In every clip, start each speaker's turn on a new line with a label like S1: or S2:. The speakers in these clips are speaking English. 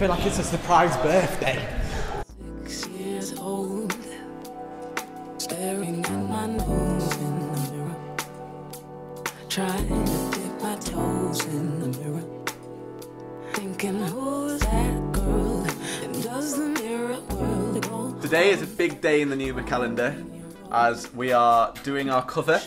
S1: feel like it's a surprise birthday.
S2: Six years old, staring at my nose in the mirror, trying to dip my toes in the mirror, thinking who's that girl, and does the mirror world go?
S1: Today is a big day in the PNEUMA calendar as we are doing our cover.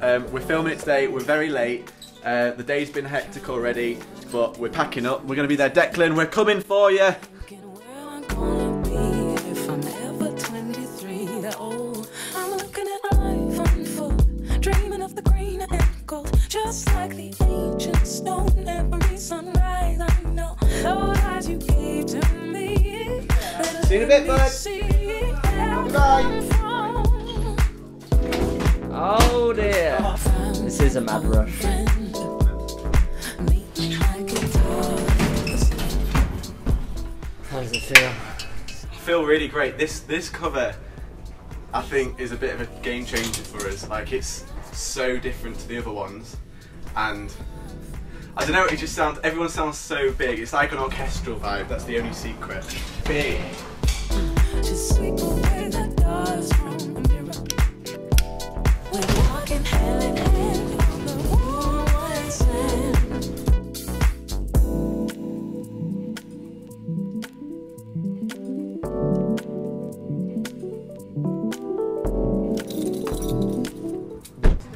S1: Um, we're filming it today, we're very late. Uh, the day's been hectic already, but we're packing up. We're going to be there. Declan, we're coming for you.
S2: Thinking where I'm gonna be if I'm ever 23 that old. I'm looking at life unfold, dreaming of the green and gold, just like the ancient stone. Every sunrise, I know those eyes you gave to me.
S1: See you in a bit, bud.
S2: Bye.
S3: Oh dear. This is a mad rush. Does it feel?
S1: I feel really great. This this cover, I think, is a bit of a game changer for us. Like it's so different to the other ones, and I don't know. It just sounds. Everyone sounds so big. It's like an orchestral vibe. That's the only secret. Big.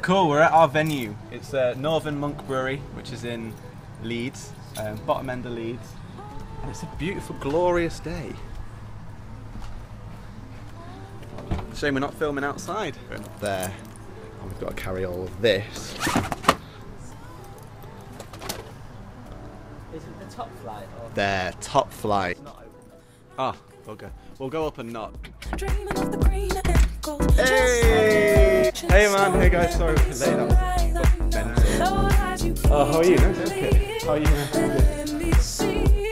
S1: Cool, we're at our venue. It's uh, Northern Monk Brewery, which is in Leeds, um, bottom end of Leeds. And it's a beautiful, glorious day. Shame we're not filming outside.
S4: We're up there, and we've got to carry all of this.
S3: Is it the top flight or
S4: Their top flight.
S3: not open?
S1: Ah, okay. We'll go up and knock.
S2: Dreaming of the green and gold.
S1: Hey! Hey man, hey guys, sorry for late. That was mental. Oh, how are you? Okay. How are you?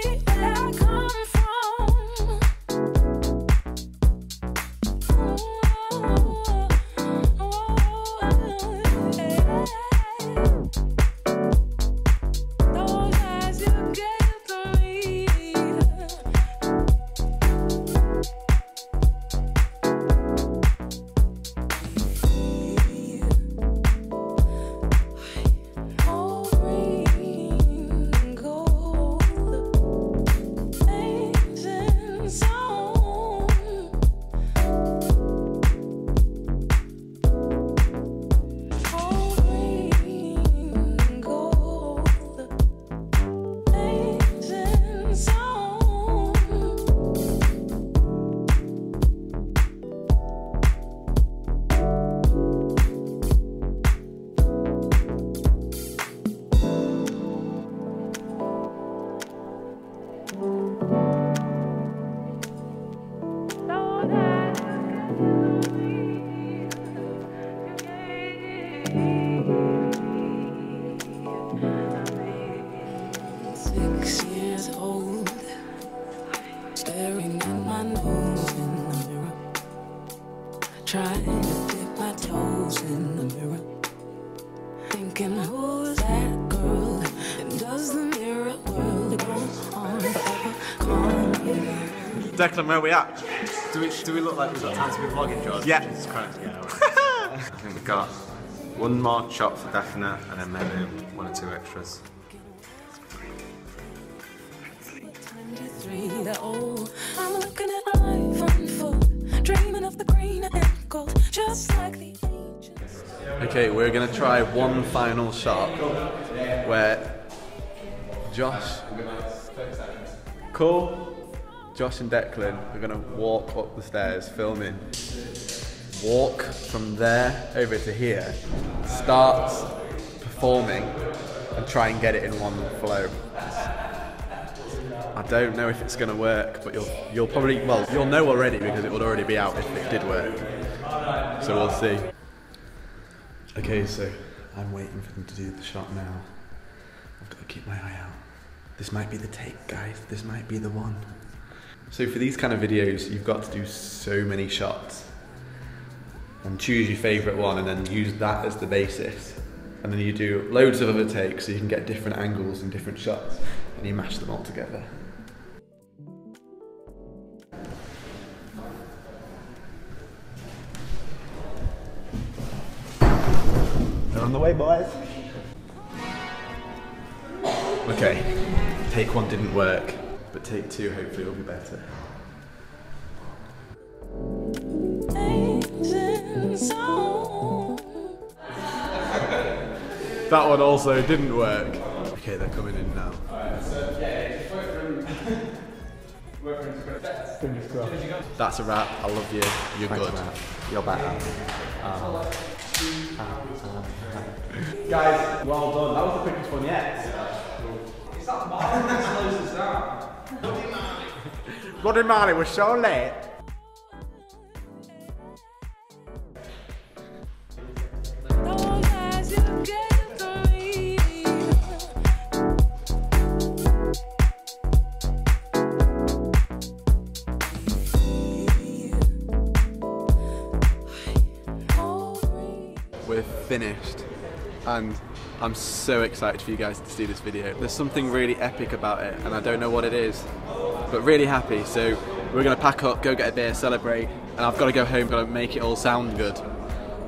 S1: Declan, where are we at?
S5: Do we, do we look like we've got time to be vlogging, George?
S1: Yeah.
S5: Jesus Christ, yeah. I think we've got one more shot for definite and then maybe one or two extras.
S2: 23 that old. I'm looking at life unfold, dreaming of the green and gold, just like the ancients.
S1: Okay, we're gonna try one final shot where Josh, Cole, Josh and Declan are gonna walk up the stairs filming. Walk from there over to here, start performing, and try and get it in one flow. I don't know if it's gonna work, but you'll you'll probably well you'll know already because it would already be out if it did work. So we'll see. Okay, so I'm waiting for them to do the shot now. I've got to keep my eye out. This might be the take, guys. This might be the one. So for these kind of videos, you've got to do so many shots and choose your favorite one and then use that as the basis. And then you do loads of other takes so you can get different angles and different shots and you mash them all together. They're on the way, boys. Okay, take one didn't work but take two hopefully will be better. That one also didn't work. Okay, they're coming in now. That's a wrap. I love you. You're good.
S4: You're better.
S1: Guys, well done. That was the quickest one yet. Bloody Marley was so late.
S2: Those eyes you gave to so late.
S1: We're finished, and I'm so excited for you guys to see this video. There's something really epic about it, and I don't know what it is, but really happy. So we're gonna pack up, go get a beer, celebrate, and I've got to go home, got to make it all sound good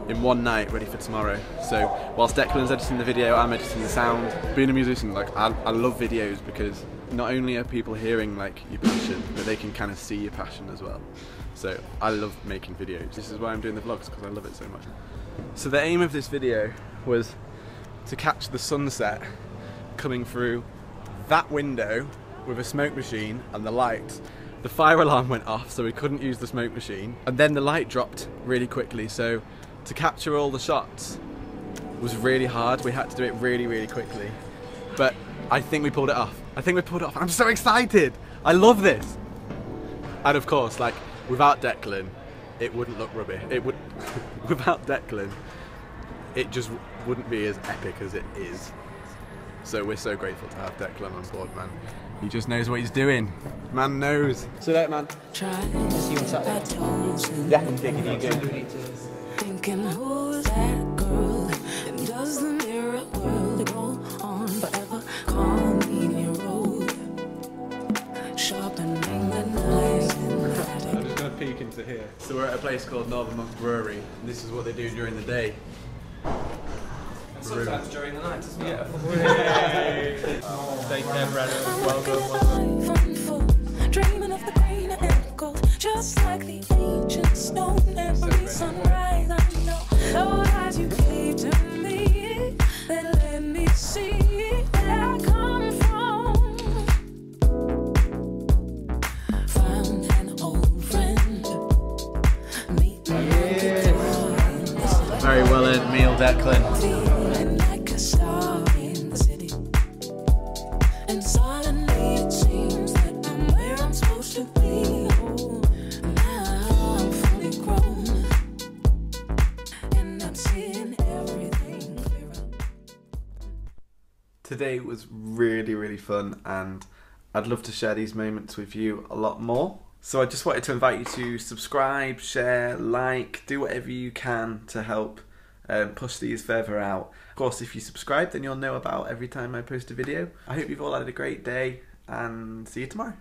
S1: in one night, ready for tomorrow. So whilst Declan's editing the video, I'm editing the sound. Being a musician, like I, I love videos because not only are people hearing like your passion, but they can kind of see your passion as well. So I love making videos. This is why I'm doing the vlogs because I love it so much. So the aim of this video was to catch the sunset coming through that window with a smoke machine and the lights. The fire alarm went off, so we couldn't use the smoke machine, and then the light dropped really quickly. So to capture all the shots was really hard. We had to do it really, really quickly, but I think we pulled it off. I think we pulled it off. I'm so excited. I love this. And of course, like without Declan, it wouldn't look rubbish. It would, without Declan, it just wouldn't be as epic as it is. So we're so grateful to have Declan on board, man. He just knows what he's doing. Man knows. So that man.
S2: Try I told you.
S1: Yeah, I'm taking you good.
S2: Thinking who's that girl? And does the mirror world go on forever? Call me your road. Sharpening the knives in the.
S1: I'm just gonna peek into here. So we're at a place called Northern Monk Brewery. And this is what they do during the day.
S6: Sometimes during the night as well. Yeah. Take care, Brandon. Well done. Well done.
S2: Dreaming of the green and gold, just like the ancient stone. Every sunrise, I know those eyes you gave to me that let me see where I come from. Found an old friend. Meet me
S1: Very well earned meal, Declan. Today was really, really fun, and I'd love to share these moments with you a lot more. So I just wanted to invite you to subscribe, share, like, do whatever you can to help um, push these further out. Of course, if you subscribe, then you'll know about every time I post a video. I hope you've all had a great day, and see you tomorrow.